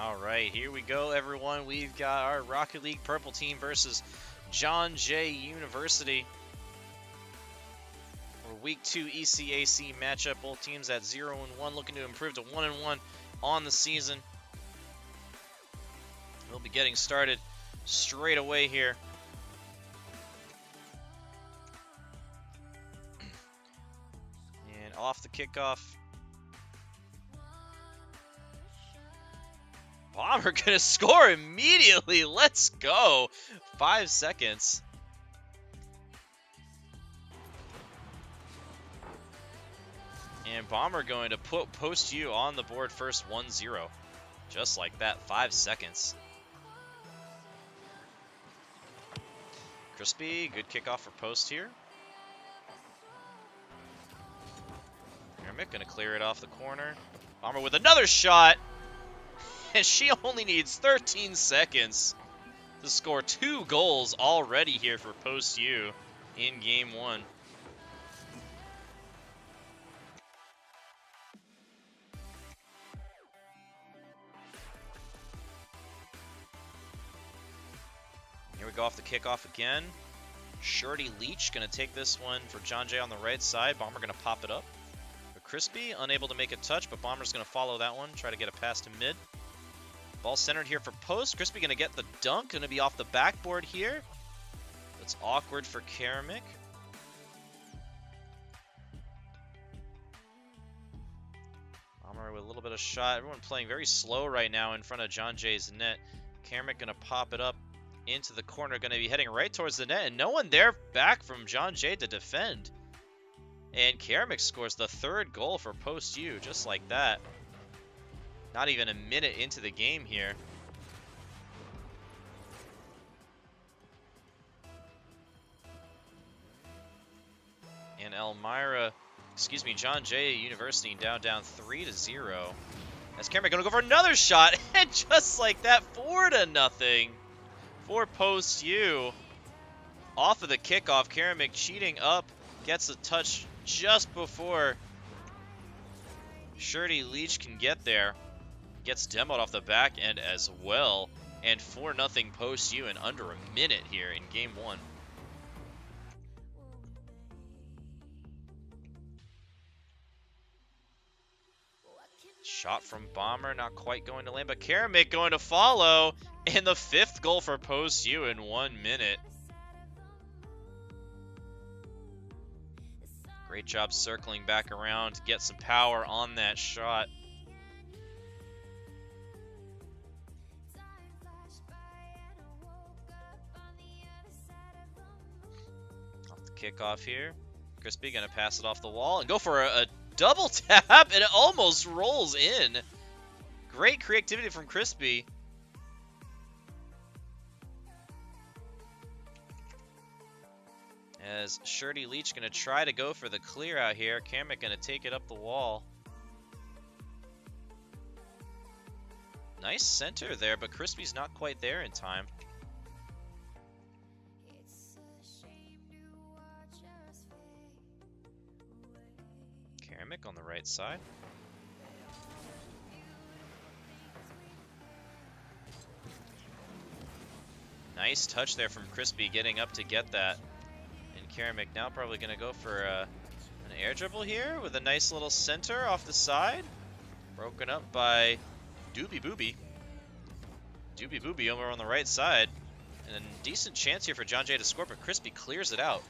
All right, here we go, everyone. We've got our Rocket League purple team versus John Jay University. For week two ECAC matchup, both teams at 0 and 1, looking to improve to 1 and 1 on the season. We'll be getting started straight away here. And off the kickoff, Bomber gonna score immediately. Let's go. Five seconds. And Bomber going to put Post U on the board first 1-0. Just like that, five seconds. Crispy, good kickoff for Post here. Kermit gonna clear it off the corner. Bomber with another shot. And she only needs 13 seconds to score two goals already here for Post U in game one. Here we go off the kickoff again. Shorty Leach going to take this one for John Jay on the right side. Bomber going to pop it up. Crispy unable to make a touch, but Bomber's going to follow that one. Try to get a pass to mid. Ball centered here for Post. Crispy going to get the dunk. Going to be off the backboard here. That's awkward for Keramik. Bomber with a little bit of shot. Everyone playing very slow right now in front of John Jay's net. Keramik going to pop it up into the corner. Going to be heading right towards the net. And no one there back from John Jay to defend. And Keramik scores the third goal for Post U, just like that. Not even a minute into the game here. And Elmira, excuse me, John Jay University down down 3 to 0. As Keramik gonna go for another shot, and just like that, 4 to nothing for Post U. Off of the kickoff, Keramik cheating up, gets a touch just before Shirty Leach can get there. Gets demoed off the back end as well. And 4 nothing Post U in under a minute here in game one. Shot from Bomber, not quite going to land, but Keramik going to follow. And the fifth goal for Post U in one minute. Great job circling back around to get some power on that shot. Kickoff here. Crispy gonna pass it off the wall and go for a, a double tap and it almost rolls in. Great creativity from Crispy. As Shirty Leach going to try to go for the clear out here. Keramik going to take it up the wall. Nice center there, but Crispy's not quite there in time. On the right side. Nice touch there from Crispy getting up to get that. And Keramik now probably going to go for uh, an air dribble here with a nice little center off the side. Broken up by Doobie Booby. Doobie Booby over on the right side. And a decent chance here for John Jay to score, but Crispy clears it out.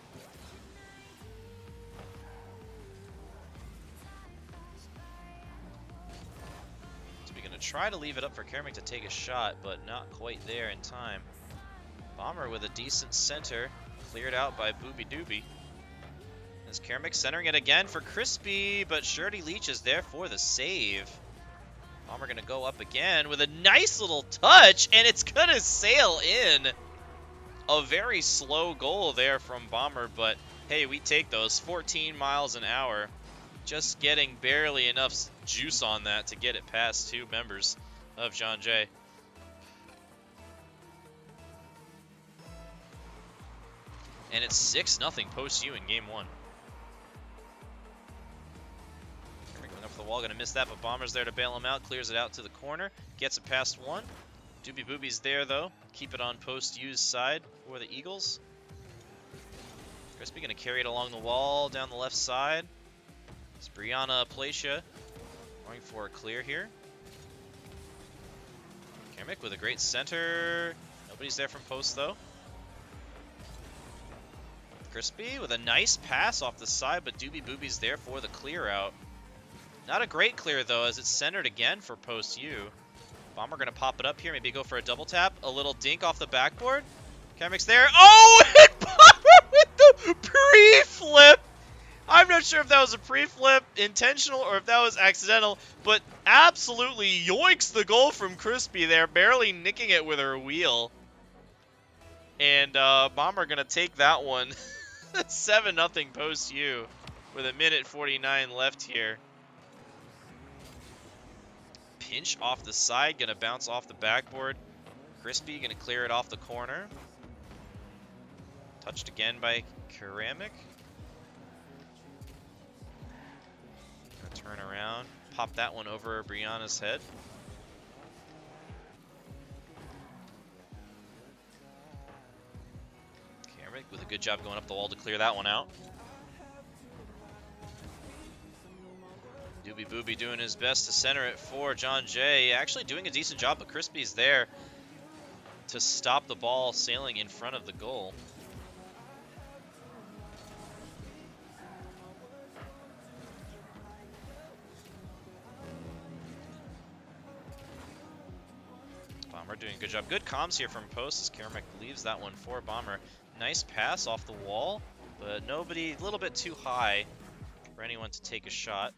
Try to leave it up for Keramik to take a shot, but not quite there in time. Bomber with a decent center. Cleared out by Booby Dooby. As Keramik centering it again for Crispy, but Shirty Leach is there for the save. Bomber gonna go up again with a nice little touch, and it's gonna sail in. A very slow goal there from Bomber, but hey, we take those 14 miles an hour. Just getting barely enough juice on that to get it past two members of John Jay. And it's 6 nothing post U in game one. Going up the wall, gonna miss that, but Bomber's there to bail him out, clears it out to the corner, gets it past one. Doobie Booby's there though, keep it on post used side for the Eagles. Crispy gonna carry it along the wall down the left side. It's Brianna Placia going for a clear here. Kermit with a great center. Nobody's there from post though. Crispy with a nice pass off the side, but Doobie Booby's there for the clear out. Not a great clear, though, as it's centered again for post U. Bomber going to pop it up here, maybe go for a double tap. A little dink off the backboard. Keramik's there. Oh, and Bomber with the pre-flip! I'm not sure if that was a pre-flip, intentional, or if that was accidental, but absolutely yoinks the goal from Crispy there, barely nicking it with her wheel. And uh, Bomber going to take that one. 7 nothing post U with a minute 49 left here. Pinch off the side, gonna bounce off the backboard. Crispy gonna clear it off the corner. Touched again by Keramik. Turn around, pop that one over Brianna's head. with a good job going up the wall to clear that one out. Doobie Booby doing his best to center it for John Jay. Actually doing a decent job, but Crispy's there to stop the ball sailing in front of the goal. Doing a good job. Good comms here from Post as Keramik leaves that one for Bomber. Nice pass off the wall, but nobody, a little bit too high for anyone to take a shot.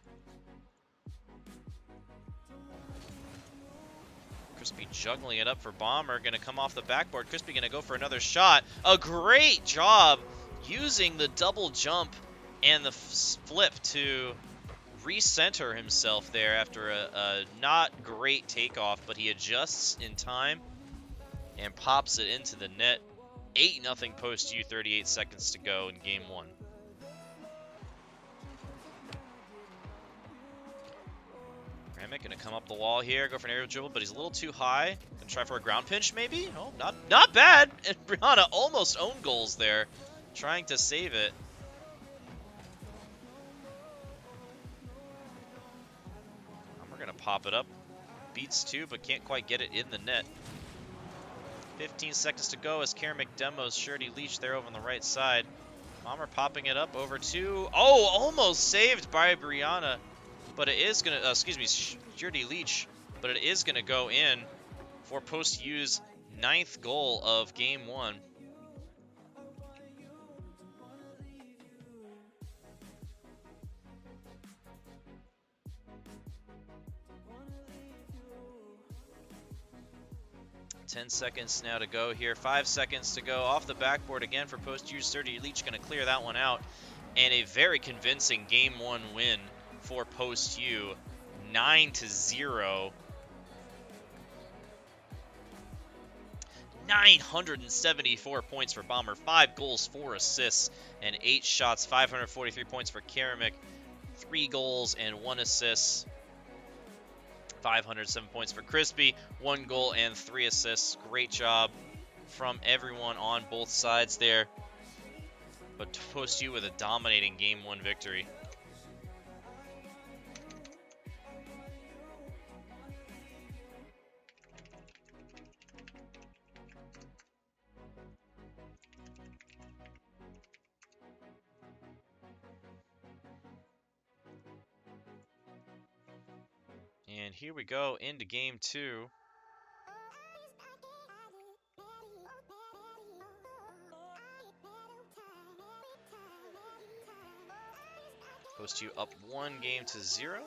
Crispy juggling it up for Bomber, gonna come off the backboard. Crispy gonna go for another shot. A great job using the double jump and the flip to recenter himself there after a, a not great takeoff, but he adjusts in time and pops it into the net. 8 nothing post U, 38 seconds to go in game one. Ramick gonna come up the wall here, go for an aerial dribble, but he's a little too high. Gonna try for a ground pinch, maybe? Oh, not not bad. And Brianna almost own goals there, trying to save it. Pop it up. Beats two, but can't quite get it in the net. 15 seconds to go as Kermit demos Shirty Leech there over on the right side. Bomber popping it up over to... Oh, almost saved by Brianna. But it is going to... Uh, excuse me, Shirty Leach. But it is going to go in for post-use ninth goal of game one. 10 seconds now to go here. Five seconds to go. Off the backboard again for post-use 30. Leech going to clear that one out. And a very convincing game one win for post-U. 9 to 0. 974 points for Bomber, 5 goals, 4 assists, and 8 shots. 543 points for Keramik, 3 goals and 1 assist. 507 points for Crispy, one goal and three assists. Great job from everyone on both sides there. But to post you with a dominating game one victory. Here we go into game two. Post you up one game to zero.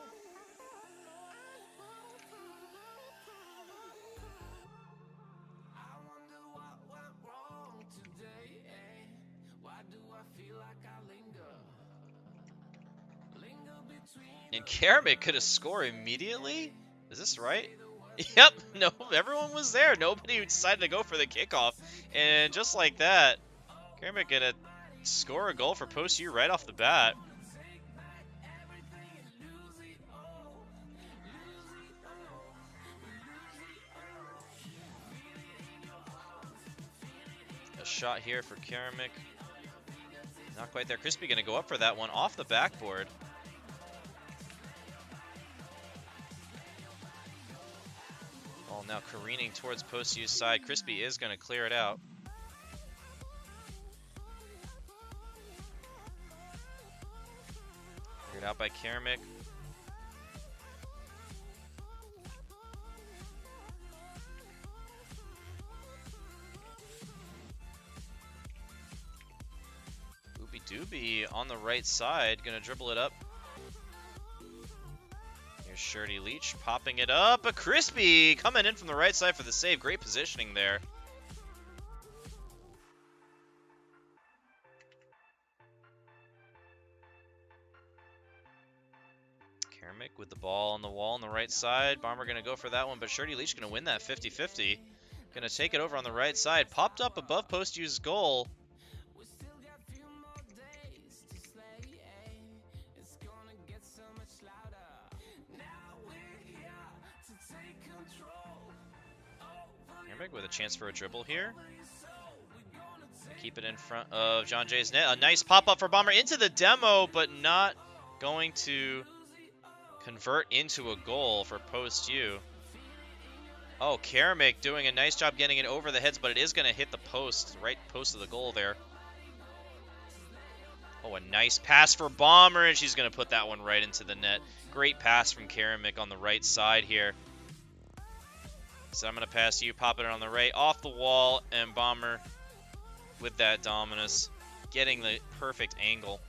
And Kermit could have scored immediately? Is this right? Yep, no, everyone was there. Nobody decided to go for the kickoff. And just like that, Kermit gonna score a goal for Post U right off the bat. A shot here for Kermit. Not quite there. Crispy gonna go up for that one off the backboard. Ball now careening towards post use side. Crispy is going to clear it out. Cleared out by Keramik. Doobie on the right side, gonna dribble it up. Shirty Leach popping it up. A Crispy coming in from the right side for the save. Great positioning there. Keramik with the ball on the wall on the right side. Bomber gonna go for that one, but Shirty Leach gonna win that 50-50. Gonna take it over on the right side. Popped up above post use goal. With a chance for a dribble here. Keep it in front of John Jay's net. A nice pop-up for Bomber into the demo, but not going to convert into a goal for post U. Oh, Keramik doing a nice job getting it over the heads, but it is going to hit the post, right post of the goal there. Oh, a nice pass for Bomber, and she's going to put that one right into the net. Great pass from Keramik on the right side here. So I'm going to pass you, pop it on the right, off the wall, and Bomber with that Dominus, getting the perfect angle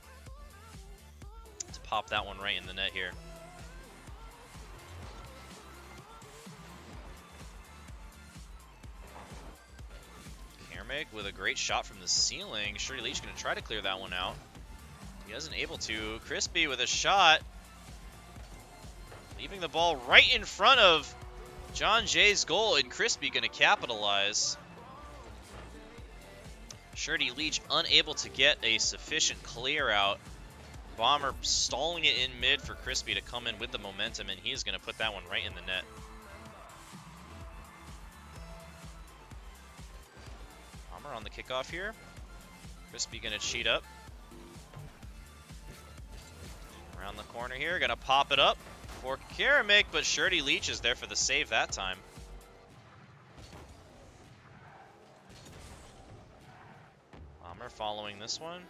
to pop that one right in the net here. Keramik with a great shot from the ceiling. Shuri Leach going to try to clear that one out. He wasn't able to. Crispy with a shot. Leaving the ball right in front of John Jay's goal and Crispy going to capitalize. Shirty Leach unable to get a sufficient clear out. Bomber stalling it in mid for Crispy to come in with the momentum, and he's going to put that one right in the net. Bomber on the kickoff here. Crispy going to cheat up. Around the corner here, going to pop it up for Keramik, but Shirty Leach is there for the save that time. Bomber following this one.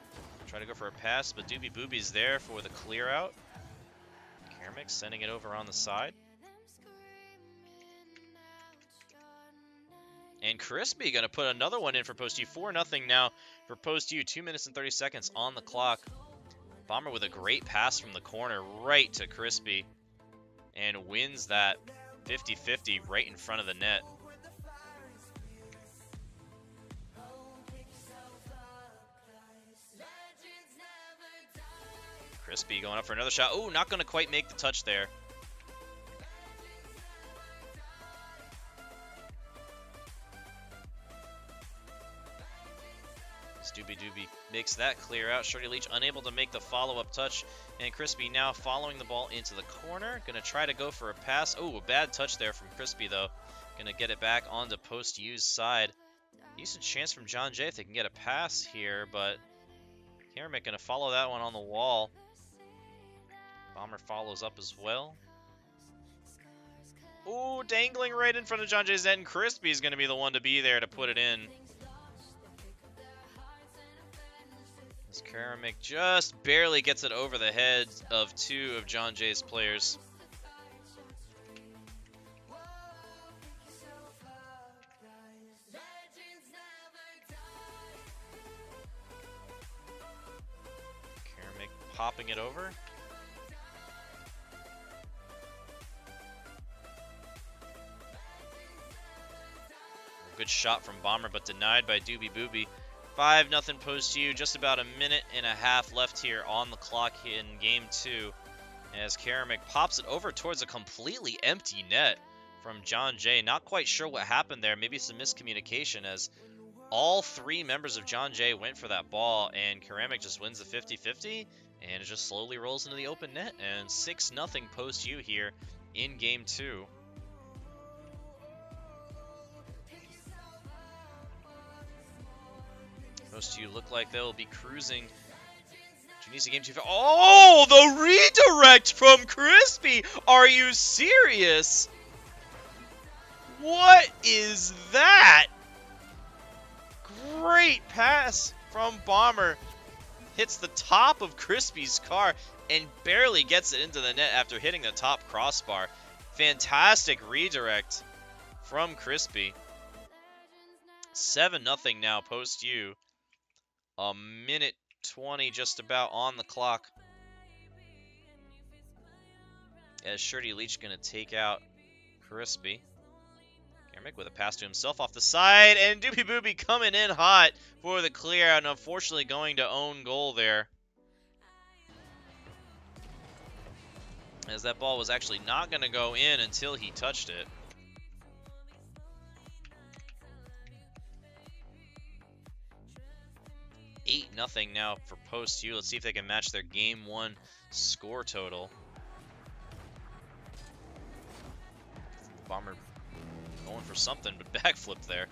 Try to go for a pass, but Doobie Boobie's there for the clear out. Keramik sending it over on the side. And Crispy going to put another one in for Post U. 4 nothing now for Post U. 2 minutes and 30 seconds on the clock. Bomber with a great pass from the corner right to Crispy and wins that 50-50 right in front of the net. Crispy going up for another shot. Oh, not going to quite make the touch there. Doobie Doobie makes that clear out. Shorty Leach unable to make the follow-up touch. And Crispy now following the ball into the corner. Going to try to go for a pass. Oh, a bad touch there from Crispy, though. Going to get it back onto post-use side. Decent chance from John Jay if they can get a pass here, but Keramik going to follow that one on the wall. Bomber follows up as well. Ooh, dangling right in front of John Jay's net, and Crispy's going to be the one to be there to put it in. As Keramik just barely gets it over the heads of two of John Jay's players. Keramik popping it over. Good shot from Bomber, but denied by Doobie Boobie. 5 nothing post you. Just about a minute and a half left here on the clock in game two. As Keramik pops it over towards a completely empty net from John Jay. Not quite sure what happened there. Maybe some miscommunication as all three members of John Jay went for that ball and Keramik just wins the 50-50 and it just slowly rolls into the open net and 6 nothing post you here in game two. Most of you look like they'll be cruising. Tunisia game two. Oh, the redirect from Crispy. Are you serious? What is that? Great pass from Bomber. Hits the top of Crispy's car and barely gets it into the net after hitting the top crossbar. Fantastic redirect from Crispy. 7 nothing now post you. A minute 20 just about on the clock. As Shirty Leach going to take out Crispy. Kermit with a pass to himself off the side, and Doopy Booby coming in hot for the clear, and unfortunately going to own goal there. As that ball was actually not going to go in until he touched it. Eight nothing now for Post U. Let's see if they can match their game one score total. Bomber going for something, but backflip there.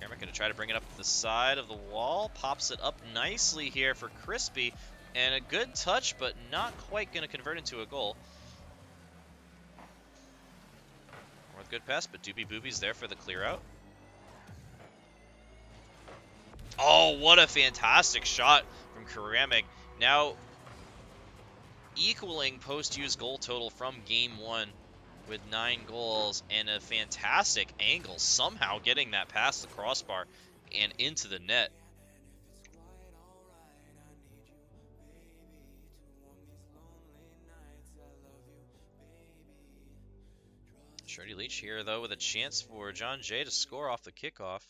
Kermit going to try to bring it up to the side of the wall. Pops it up nicely here for Crispy. And a good touch, but not quite going to convert into a goal. More good pass, but Doobie Booby's there for the clear out. Oh, what a fantastic shot from Keramik. Now, equaling post-use goal total from game one with nine goals and a fantastic angle, somehow getting that past the crossbar and into the net. Shirley Leach here, though, with a chance for John Jay to score off the kickoff.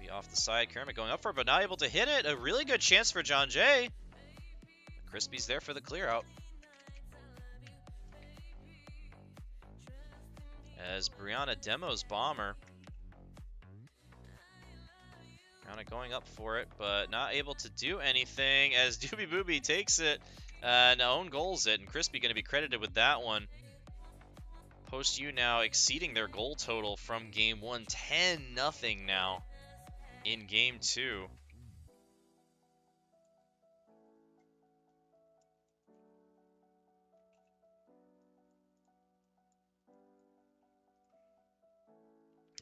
Be off the side. Kermit going up for it, but not able to hit it. A really good chance for John Jay. Crispy's there for the clear out. As Brianna demos Bomber. Brianna going up for it, but not able to do anything as Doobie Booby takes it uh, and own goals it. And Crispy going to be credited with that one. Post U now exceeding their goal total from game one, 10 nothing now in game two.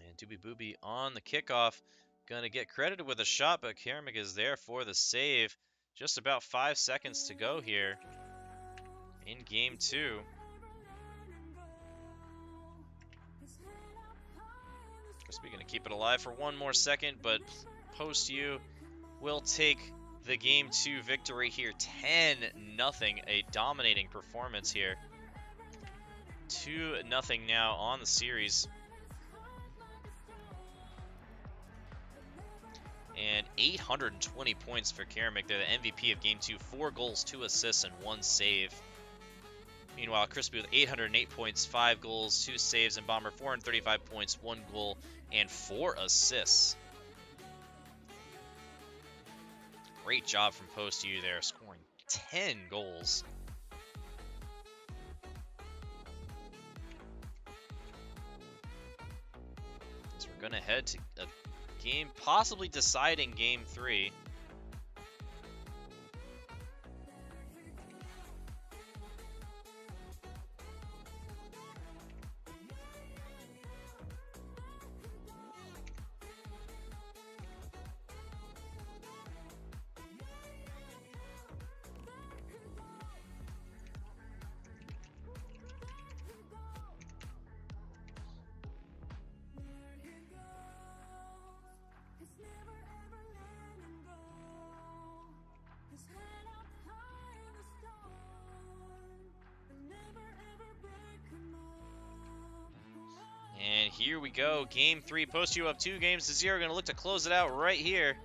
And Doobie Booby on the kickoff. Gonna get credited with a shot, but Kermit is there for the save. Just about five seconds to go here in game two. Crispy going to keep it alive for one more second, but Post U will take the game two victory here. 10 nothing, a dominating performance here. 2 nothing now on the series. And 820 points for Kermit. They're the MVP of game two. Four goals, two assists, and one save. Meanwhile, Crispy with 808 points, 5 goals, 2 saves, and Bomber 435 points, 1 goal, and 4 assists. Great job from Post U there, scoring 10 goals. So we're going to head to a game possibly deciding Game 3. We go. Game three. Post U up two games to zero. Going to look to close it out right here.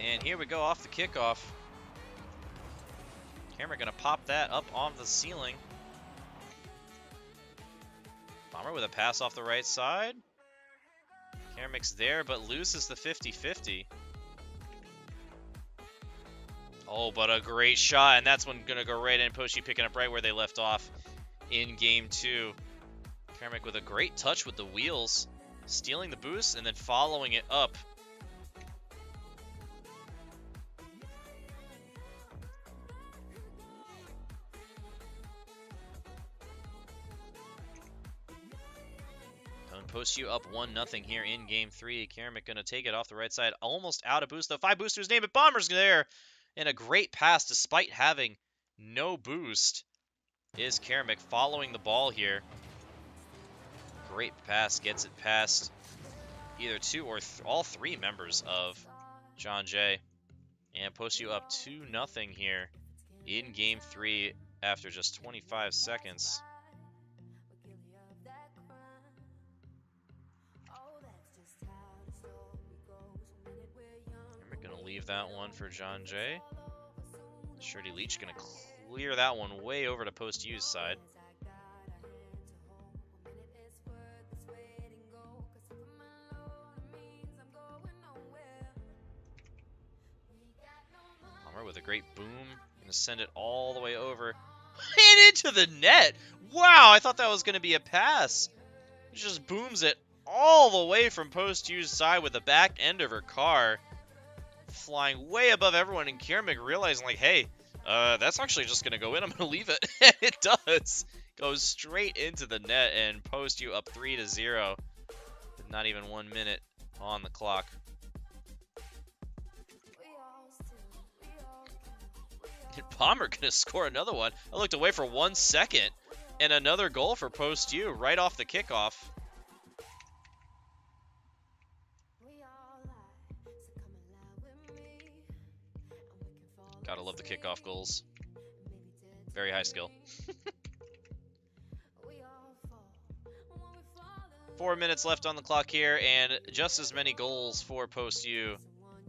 And here we go off the kickoff. Camera going to pop that up on the ceiling. With a pass off the right side. Keramik's there, but loses the 50-50. Oh, but a great shot, and that's one gonna go right in. Posty picking up right where they left off in game two. Keramik with a great touch with the wheels, stealing the boost and then following it up. You up 1 nothing here in game three. Keramik going to take it off the right side. Almost out of boost, though. Five boosters name it. Bomber's there. And a great pass despite having no boost is Keramik following the ball here. Great pass, gets it past either two or th all three members of John Jay. And post you up 2 nothing here in game three after just 25 seconds. Leave that one for John Jay. Shirty Leach gonna clear that one way over to post use side. Palmer with a great boom. Gonna send it all the way over. And into the net! Wow, I thought that was gonna be a pass. It just booms it all the way from post use side with the back end of her car. Flying way above everyone, and Keramik realizing, like, hey, uh, that's actually just going to go in. I'm going to leave it. it does. Goes straight into the net and post you up 3 to 0. Not even one minute on the clock. And Palmer going to score another one. I looked away for one second. And another goal for post U right off the kickoff. Gotta love the kickoff goals. Very high skill. Four minutes left on the clock here, and just as many goals for Post U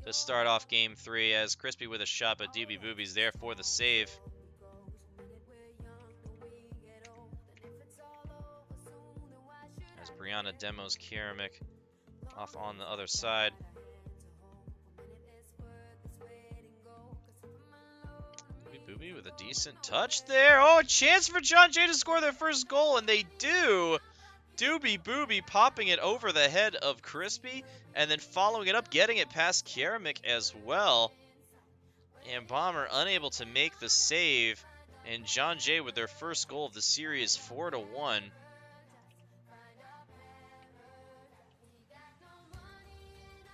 to start off game three as Crispy with a shot, but DB Booby's there for the save. As Brianna demos Keramik off on the other side. With a decent touch there. Oh, a chance for John Jay to score their first goal, and they do. Doobie Booby popping it over the head of Crispy, and then following it up, getting it past Keramik as well. And Bomber unable to make the save, and John Jay with their first goal of the series, 4 to 1.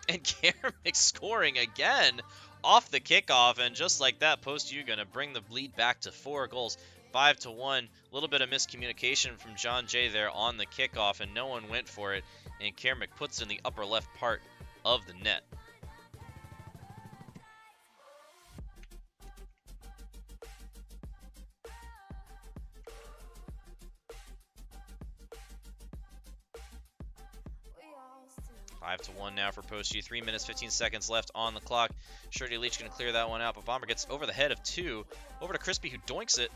And Keramik scoring again off the kickoff, and just like that, Post U going to bring the lead back to four goals, five to one. A little bit of miscommunication from John Jay there on the kickoff, and no one went for it. And Keramik puts in the upper left part of the net. Five to one now for Post U. Three minutes, 15 seconds left on the clock. Shirley Leach going to clear that one out, but Bomber gets over the head of two. Over to Crispy, who doinks it.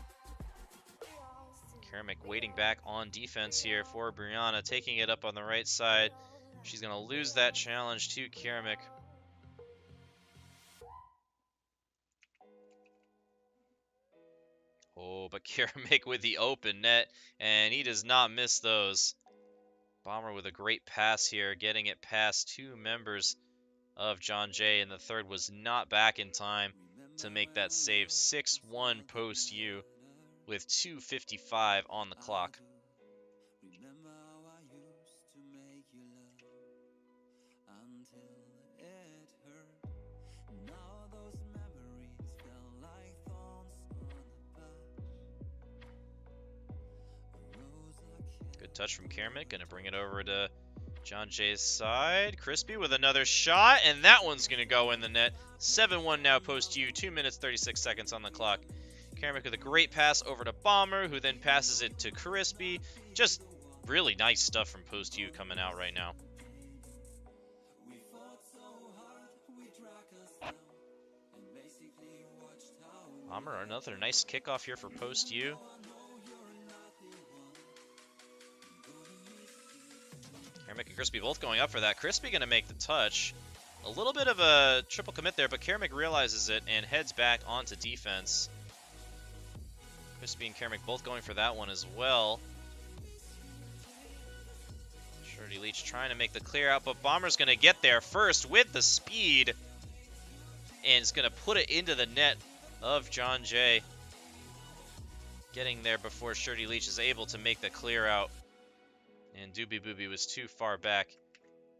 Keramik waiting back on defense here for Brianna, taking it up on the right side. She's going to lose that challenge to Keramik. Oh, but Keramik with the open net, and he does not miss those. Bomber with a great pass here, getting it past two members of John Jay, and the third was not back in time to make that save. 6-1 post U with 2.55 on the clock. Touch from Keramik. Going to bring it over to John Jay's side. Crispy with another shot, and that one's going to go in the net. 7-1 now post U. 2 minutes 36 seconds on the clock. Keramik with a great pass over to Bomber, who then passes it to Crispy. Just really nice stuff from post U coming out right now. Bomber, another nice kickoff here for post U. Crispy both going up for that. Crispy going to make the touch. A little bit of a triple commit there, but Keramik realizes it and heads back onto defense. Crispy and Keramik both going for that one as well. Shorty Leech trying to make the clear out, but Bomber's going to get there first with the speed. And is going to put it into the net of John Jay. Getting there before Shirty Leech is able to make the clear out. And Doobie Booby was too far back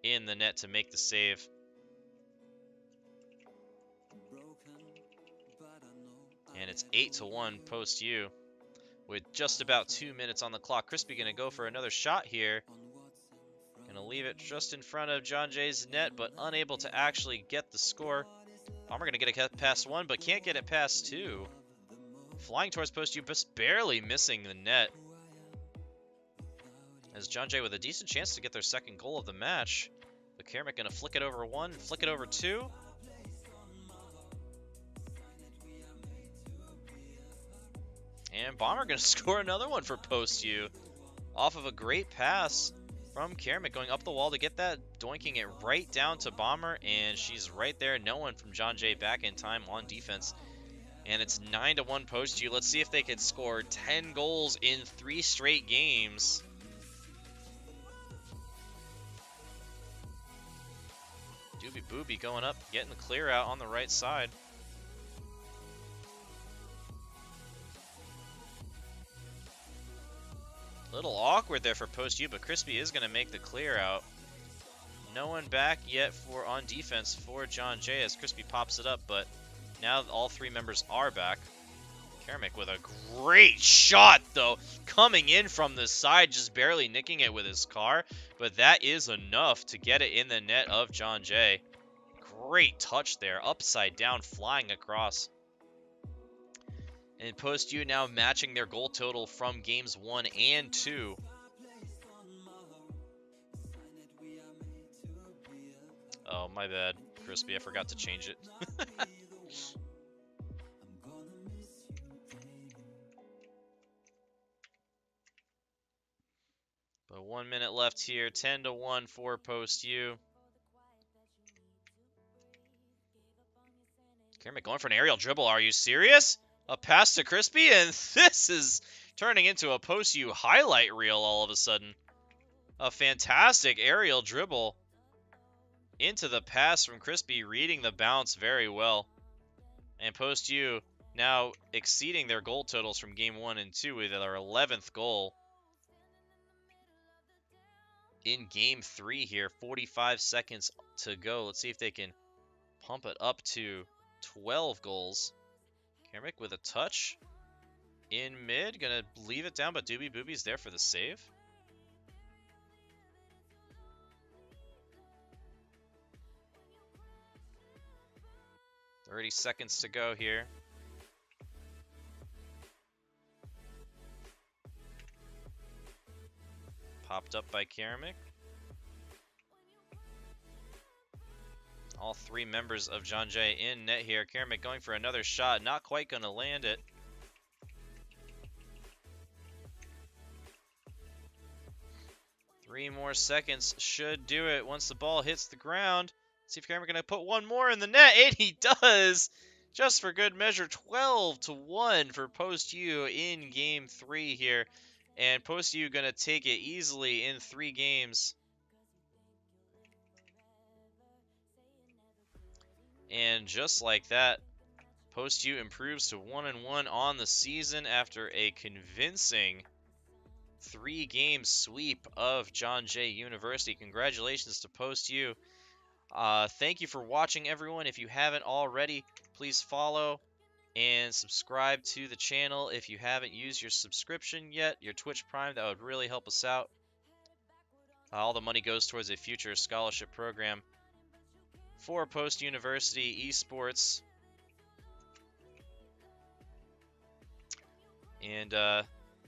in the net to make the save. And it's 8 to 1 post U with just about two minutes on the clock. Crispy going to go for another shot here. Going to leave it just in front of John Jay's net, but unable to actually get the score. Bomber going to get it past one, but can't get it past two. Flying towards post U, just barely missing the net. As John Jay with a decent chance to get their second goal of the match. But Keramik going to flick it over one, flick it over two. And Bomber going to score another one for Post U. Off of a great pass from Keramik going up the wall to get that, doinking it right down to Bomber, and she's right there. No one from John Jay back in time on defense. And it's 9 to 1 Post U. Let's see if they can score 10 goals in three straight games. Doobie Booby going up, getting the clear out on the right side. Little awkward there for post U, but Crispy is going to make the clear out. No one back yet for on defense for John Jay as Crispy pops it up, but now all three members are back. Keramik with a great shot, though, coming in from the side, just barely nicking it with his car. But that is enough to get it in the net of John Jay. Great touch there, upside down, flying across. And Post U now matching their goal total from games one and two. Oh, my bad, Crispy. I forgot to change it. but one minute left here. 10 to 1 for Post U. Keramik going for an aerial dribble. Are you serious? A pass to Chrispyy, and this is turning into a post U highlight reel all of a sudden. A fantastic aerial dribble into the pass from Chrispyy, reading the bounce very well. And post U now exceeding their goal totals from game one and two with their 11th goal. In game three here, 45 seconds to go. Let's see if they can pump it up to 12 goals. Keramik with a touch. In mid, gonna leave it down, but Doobie Booby's there for the save. Thirty seconds to go here. Popped up by Keramik. All three members of John Jay in net here. Keramik going for another shot. Not quite going to land it. Three more seconds should do it once the ball hits the ground. See if Keramik going to put one more in the net. And he does! Just for good measure, 12 to 1 for Post U in game three here. And Post U going to take it easily in three games. And just like that, Post U improves to 1 and 1 on the season after a convincing three game sweep of John Jay University. Congratulations to Post. Uh, thank you for watching, everyone. If you haven't already, please follow and subscribe to the channel. If you haven't used your subscription yet, your Twitch Prime, that would really help us out. All the money goes towards a future scholarship program for Post University Esports. And uh,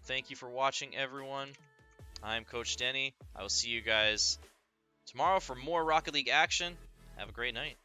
thank you for watching, everyone. I'm Coach Denny. I will see you guys tomorrow for more Rocket League action. Have a great night.